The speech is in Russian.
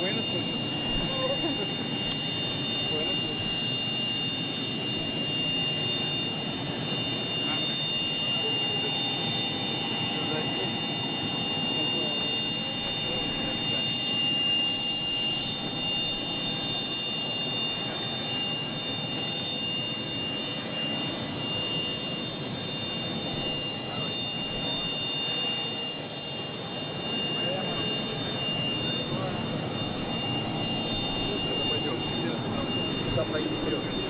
Buenos сюда пройти вперед.